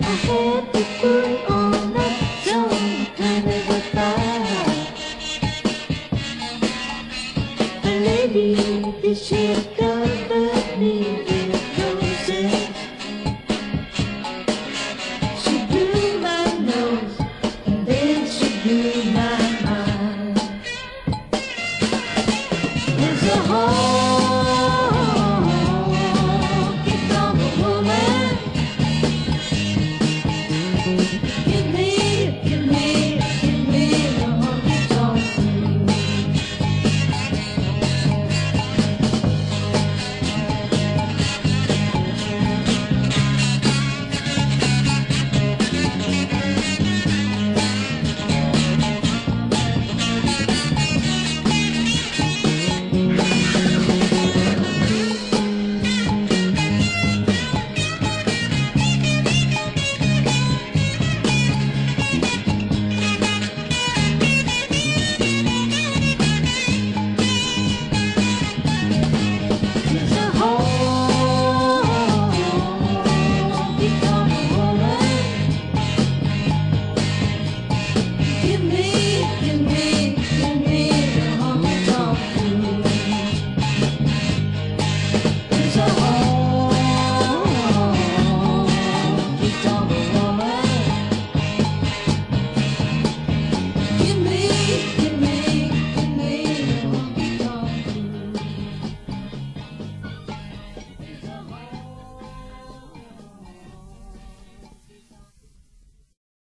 I had to put on fight.